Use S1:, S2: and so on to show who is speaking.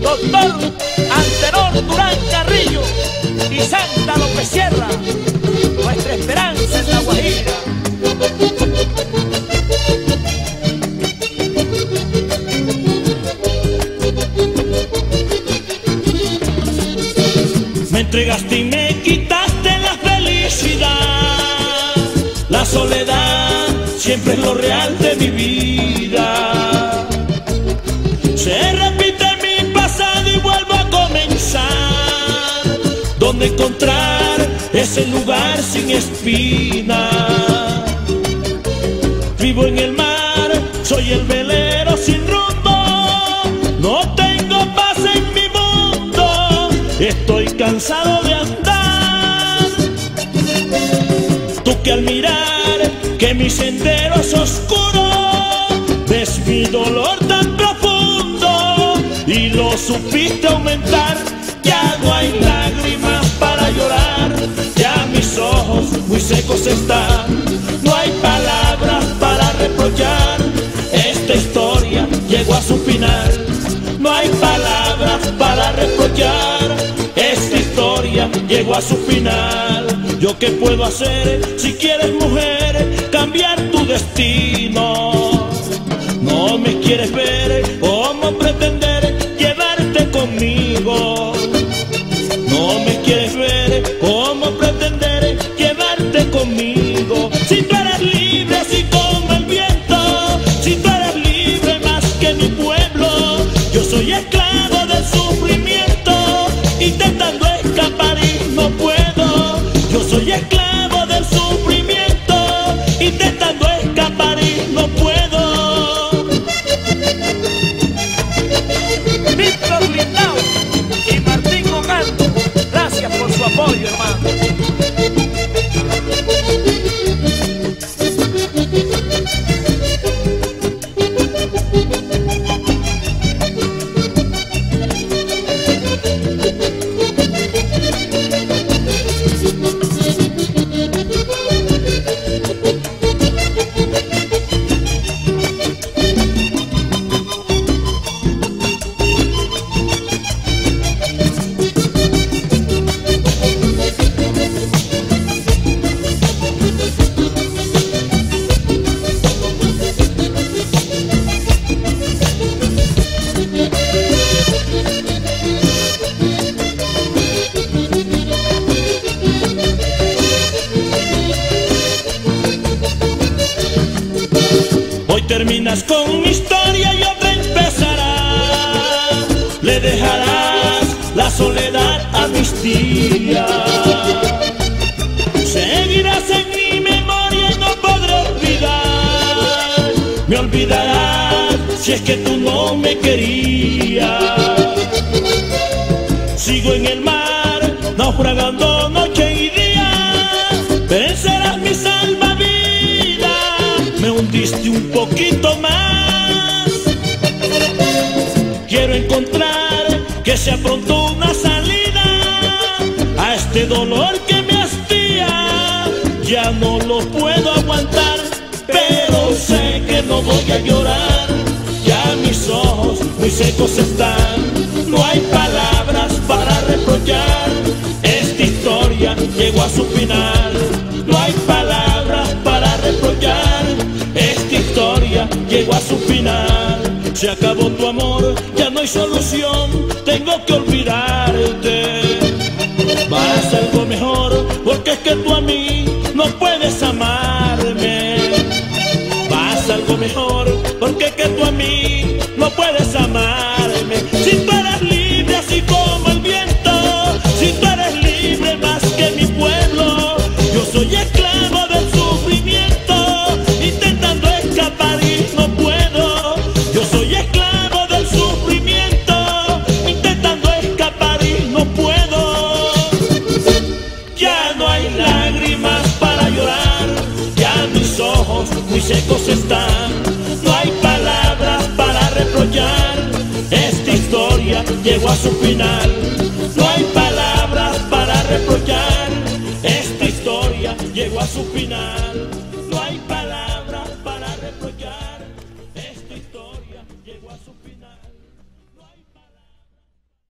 S1: Doctor Antenor Durán Carrillo y Santa López Sierra, nuestra esperanza en la Guajira.
S2: Me entregaste y me quitaste la felicidad, la soledad siempre es lo real de mi vida. Se repite mi pasado y vuelvo a comenzar, donde encontrar ese lugar sin espina. Vivo en el mar, soy el velero sin rumbo, no tengo paz en mi mundo, estoy cansado de andar. Tú que al mirar que mi sendero es oscuro, ves mi dolor tan profundo y lo supiste aumentar. Ya no hay lágrimas para llorar, ya mis ojos muy secos están. No hay palabras para reprochar, esta historia llegó a su final. No hay palabras para reprochar, esta historia llegó a su final. ¿Yo qué puedo hacer si quieres mujer cambiar tu destino? No me quieres ver, ¿cómo pretender llevarte conmigo? No me quieres ver, ¿cómo pretender llevarte conmigo? Si tú eres libre así como el viento, si tú eres libre más que mi pueblo, yo soy esclavo del sufrimiento, intentando escapar y no puedo. Con mi historia y otra empezará. Le dejarás la soledad a mis días. Seguirás en mi memoria y no podré olvidar. Me olvidarás si es que tú no me querías. Sigo en el mar, naufragando noche un poquito más. Quiero encontrar que sea pronto una salida a este dolor que me hastía. Ya no lo puedo aguantar, pero sé que no voy a llorar. Ya mis ojos muy secos están, no hay palabras para reprochar. Esta historia llegó a su final, no hay palabras para reprochar. Llegó a su final. Se acabó tu amor, ya no hay solución, tengo que olvidarte. Vas algo mejor, porque es que tú a mí no puedes amarme. Vas algo mejor, porque es que tú a mí no puedes amarme. No hay palabras para reprochar, esta historia llegó a su final. No hay palabras para reprochar, esta historia llegó a su final.